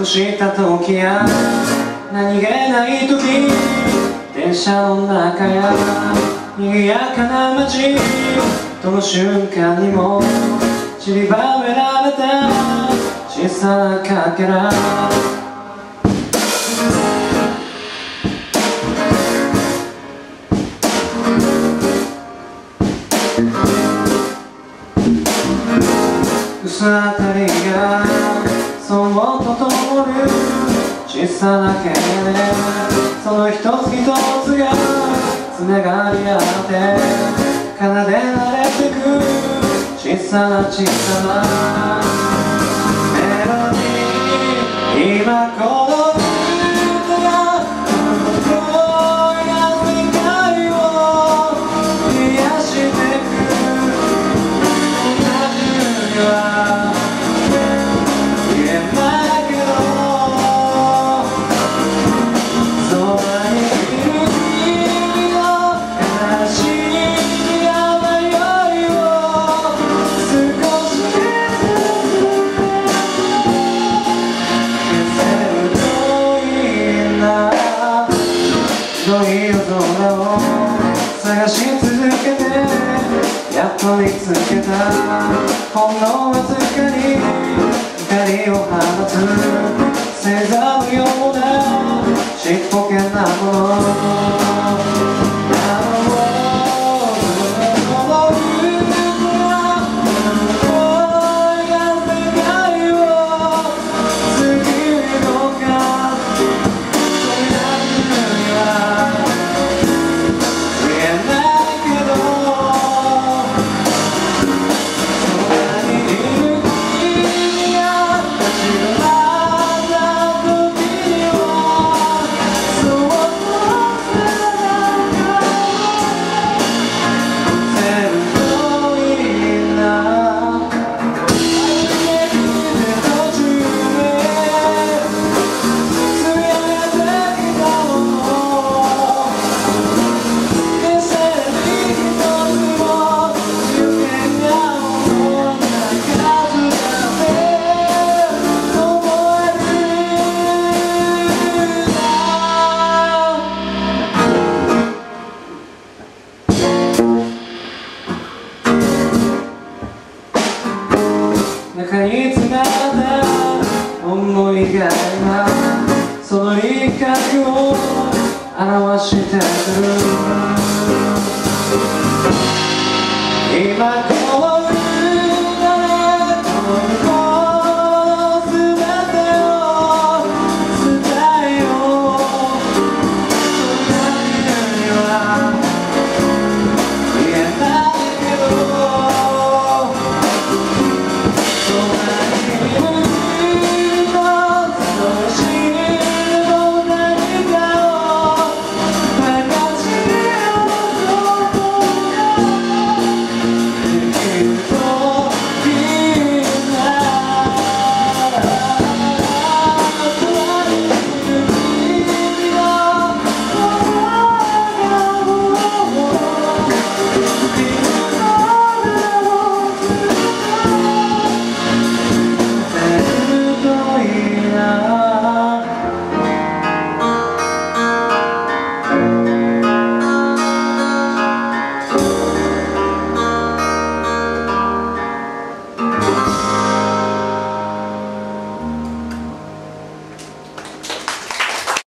とした時や。何気ない時電車の中や。賑やかな街どの瞬間にも散りばめられた小さなかけら。薄明かりがそっと灯る小さな毛でその一つ一つがつながり合って奏でられてく小さな小さな探し続けてやっと見つけた。ほんのわずかに光を放つ。星座のような。ちっぽけなもの。その一角を表してる。今この